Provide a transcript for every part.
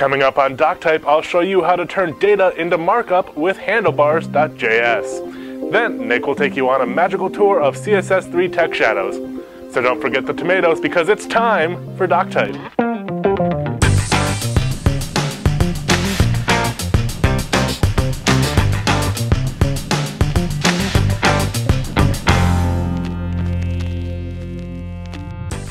Coming up on DocType, I'll show you how to turn data into markup with handlebars.js. Then, Nick will take you on a magical tour of CSS3 Text Shadows. So don't forget the tomatoes because it's time for DocType.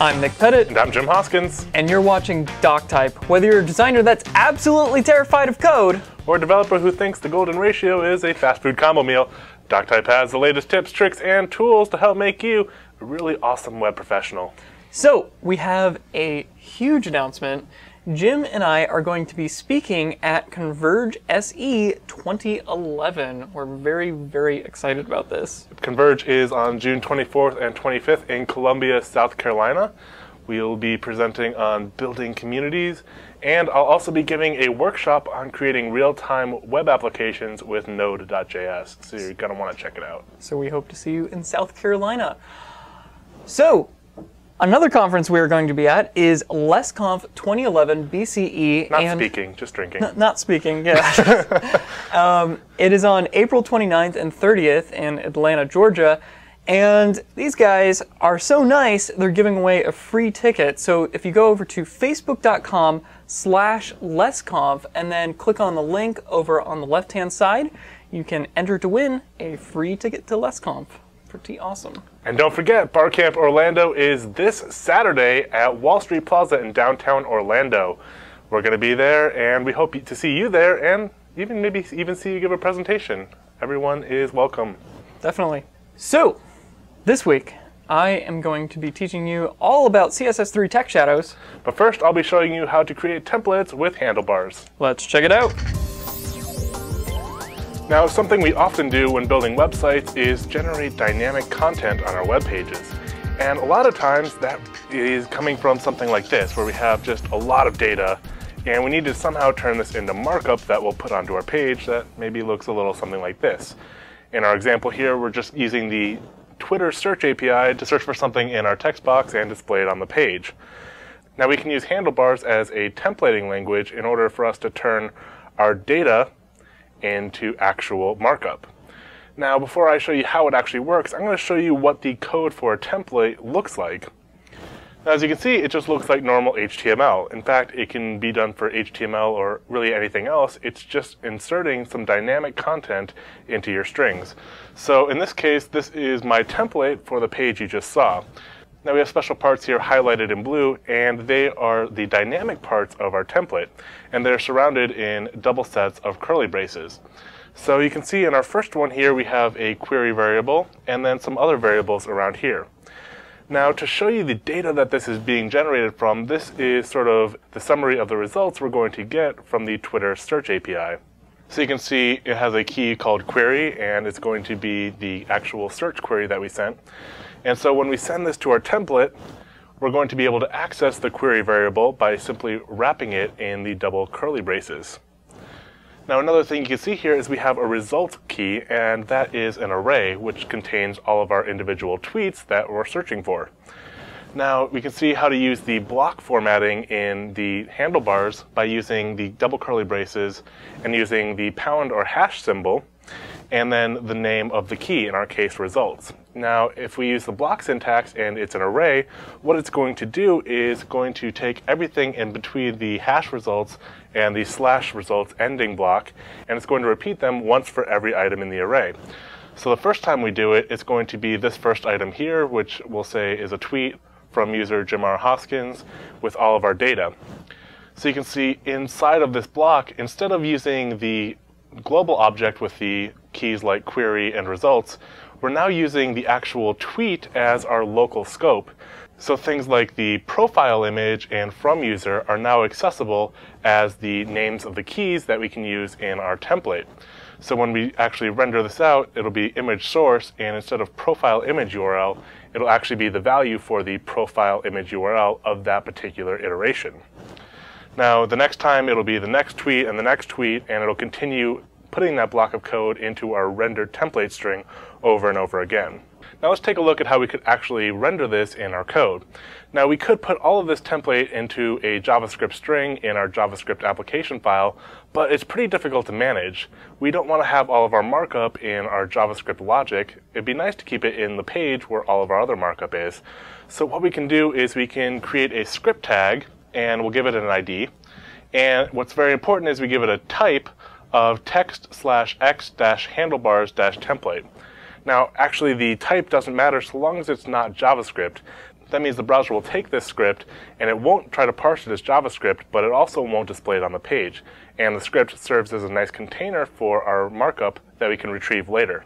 I'm Nick Pettit. And I'm Jim Hoskins. And you're watching DocType. Whether you're a designer that's absolutely terrified of code, or a developer who thinks the golden ratio is a fast food combo meal, DocType has the latest tips, tricks, and tools to help make you a really awesome web professional. So, we have a huge announcement Jim and I are going to be speaking at Converge SE 2011. We're very, very excited about this. Converge is on June 24th and 25th in Columbia, South Carolina. We'll be presenting on building communities, and I'll also be giving a workshop on creating real-time web applications with Node.js. So you're going to want to check it out. So we hope to see you in South Carolina. So Another conference we are going to be at is LessConf 2011 BCE. Not speaking, just drinking. not speaking, yeah. um, it is on April 29th and 30th in Atlanta, Georgia. And these guys are so nice, they're giving away a free ticket. So if you go over to facebook.com slash lessconf and then click on the link over on the left-hand side, you can enter to win a free ticket to LessConf pretty awesome. And don't forget, Barcamp Orlando is this Saturday at Wall Street Plaza in downtown Orlando. We're going to be there, and we hope to see you there, and even maybe even see you give a presentation. Everyone is welcome. Definitely. So, this week, I am going to be teaching you all about CSS3 Text Shadows. But first, I'll be showing you how to create templates with handlebars. Let's check it out. Now, something we often do when building websites is generate dynamic content on our web pages. And a lot of times that is coming from something like this, where we have just a lot of data and we need to somehow turn this into markup that we'll put onto our page that maybe looks a little something like this. In our example here, we're just using the Twitter search API to search for something in our text box and display it on the page. Now we can use handlebars as a templating language in order for us to turn our data into actual markup. Now, before I show you how it actually works, I'm going to show you what the code for a template looks like. Now, as you can see, it just looks like normal HTML. In fact, it can be done for HTML or really anything else. It's just inserting some dynamic content into your strings. So in this case, this is my template for the page you just saw. Now we have special parts here highlighted in blue, and they are the dynamic parts of our template, and they're surrounded in double sets of curly braces. So you can see in our first one here, we have a query variable, and then some other variables around here. Now to show you the data that this is being generated from, this is sort of the summary of the results we're going to get from the Twitter search API. So you can see it has a key called query, and it's going to be the actual search query that we sent. And so when we send this to our template, we're going to be able to access the query variable by simply wrapping it in the double curly braces. Now another thing you can see here is we have a result key, and that is an array which contains all of our individual tweets that we're searching for. Now we can see how to use the block formatting in the handlebars by using the double curly braces and using the pound or hash symbol and then the name of the key, in our case results. Now, if we use the block syntax and it's an array, what it's going to do is going to take everything in between the hash results and the slash results ending block, and it's going to repeat them once for every item in the array. So the first time we do it, it's going to be this first item here, which we'll say is a tweet from user Jim R Hoskins with all of our data. So you can see inside of this block, instead of using the global object with the keys like query and results, we're now using the actual tweet as our local scope. So things like the profile image and from user are now accessible as the names of the keys that we can use in our template. So when we actually render this out, it'll be image source, and instead of profile image URL, it'll actually be the value for the profile image URL of that particular iteration. Now, the next time it'll be the next tweet and the next tweet, and it'll continue putting that block of code into our rendered template string over and over again. Now let's take a look at how we could actually render this in our code. Now we could put all of this template into a JavaScript string in our JavaScript application file, but it's pretty difficult to manage. We don't want to have all of our markup in our JavaScript logic. It'd be nice to keep it in the page where all of our other markup is. So what we can do is we can create a script tag and we'll give it an ID. And what's very important is we give it a type of text slash x dash handlebars dash template. Now, actually, the type doesn't matter so long as it's not JavaScript. That means the browser will take this script and it won't try to parse it as JavaScript, but it also won't display it on the page. And the script serves as a nice container for our markup that we can retrieve later.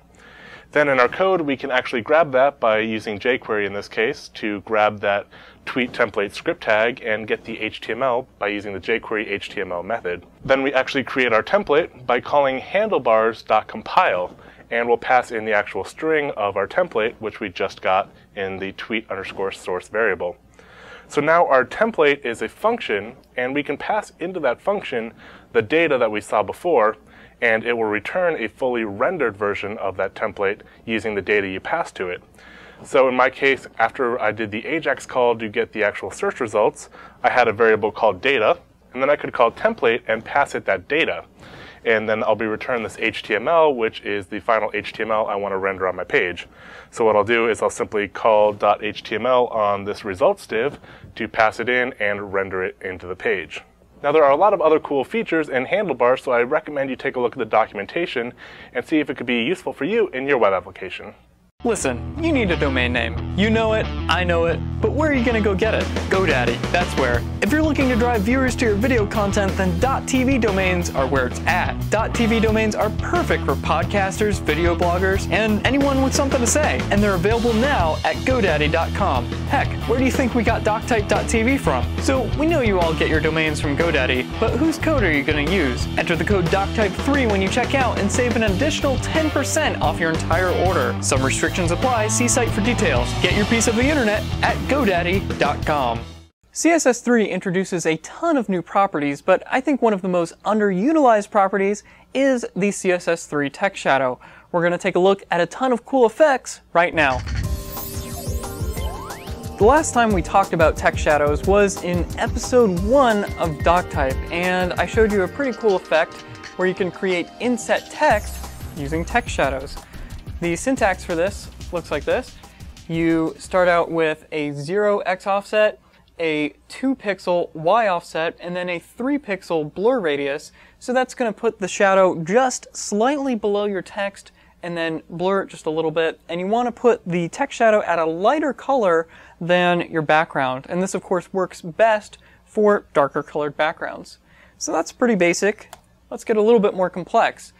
Then in our code, we can actually grab that by using jQuery in this case to grab that tweet template script tag and get the HTML by using the jQuery HTML method. Then we actually create our template by calling handlebars.compile and we'll pass in the actual string of our template, which we just got in the tweet underscore source variable. So now our template is a function, and we can pass into that function the data that we saw before, and it will return a fully rendered version of that template using the data you pass to it. So in my case, after I did the AJAX call to get the actual search results, I had a variable called data, and then I could call template and pass it that data. And then I'll be returning this HTML, which is the final HTML I want to render on my page. So what I'll do is I'll simply call .html on this results div to pass it in and render it into the page. Now there are a lot of other cool features in Handlebar, so I recommend you take a look at the documentation and see if it could be useful for you in your web application. Listen, you need a domain name. You know it, I know it, but where are you gonna go get it? GoDaddy, that's where. If you're looking to drive viewers to your video content, then .tv domains are where it's at. .tv domains are perfect for podcasters, video bloggers, and anyone with something to say. And they're available now at GoDaddy.com. Heck, where do you think we got DocType.tv from? So we know you all get your domains from GoDaddy, but whose code are you gonna use? Enter the code DocType3 when you check out and save an additional 10% off your entire order. Some restrictions Restrictions apply. See site for details. Get your piece of the internet at GoDaddy.com. CSS3 introduces a ton of new properties, but I think one of the most underutilized properties is the CSS3 text shadow. We're going to take a look at a ton of cool effects right now. The last time we talked about text shadows was in episode 1 of DocType, and I showed you a pretty cool effect where you can create inset text using text shadows. The syntax for this looks like this. You start out with a 0x offset, a 2 pixel Y offset, and then a 3 pixel blur radius. So that's going to put the shadow just slightly below your text and then blur it just a little bit. And you want to put the text shadow at a lighter color than your background. And this of course works best for darker colored backgrounds. So that's pretty basic. Let's get a little bit more complex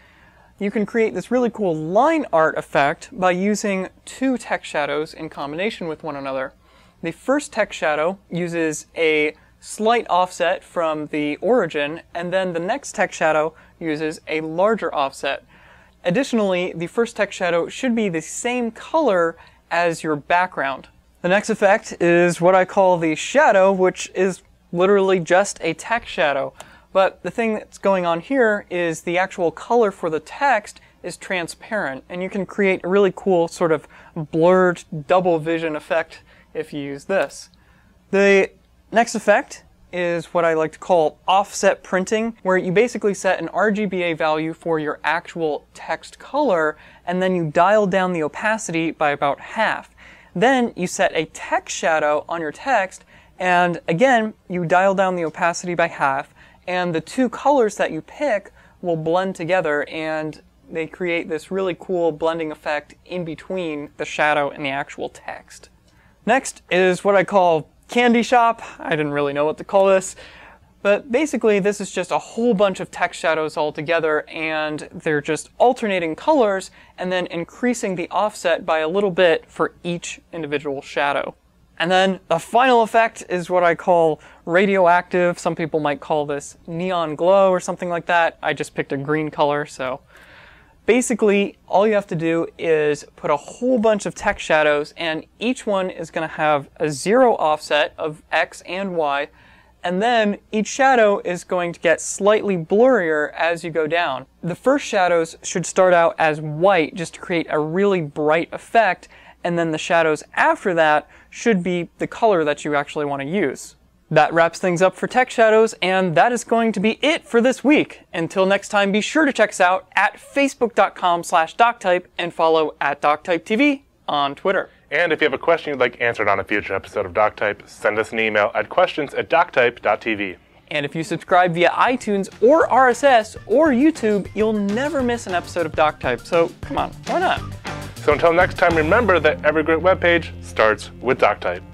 you can create this really cool line art effect by using two text shadows in combination with one another. The first text shadow uses a slight offset from the origin, and then the next text shadow uses a larger offset. Additionally, the first text shadow should be the same color as your background. The next effect is what I call the shadow, which is literally just a text shadow. But the thing that's going on here is the actual color for the text is transparent, and you can create a really cool sort of blurred double vision effect if you use this. The next effect is what I like to call offset printing, where you basically set an RGBA value for your actual text color, and then you dial down the opacity by about half. Then you set a text shadow on your text, and again, you dial down the opacity by half, and the two colors that you pick will blend together and they create this really cool blending effect in between the shadow and the actual text. Next is what I call candy shop. I didn't really know what to call this. But basically, this is just a whole bunch of text shadows all together, and they're just alternating colors and then increasing the offset by a little bit for each individual shadow. And then the final effect is what I call radioactive. Some people might call this neon glow or something like that. I just picked a green color, so basically all you have to do is put a whole bunch of text shadows and each one is going to have a zero offset of X and Y and then each shadow is going to get slightly blurrier as you go down. The first shadows should start out as white just to create a really bright effect and then the shadows after that should be the color that you actually want to use. That wraps things up for Text Shadows, and that is going to be it for this week. Until next time, be sure to check us out at facebook.com slash doctype and follow at doctypetv on Twitter. And if you have a question you'd like answered on a future episode of DocType, send us an email at questions at doctype.tv. And if you subscribe via iTunes or RSS or YouTube, you'll never miss an episode of DocType. So come on, why not? So until next time, remember that every great web page starts with DocType.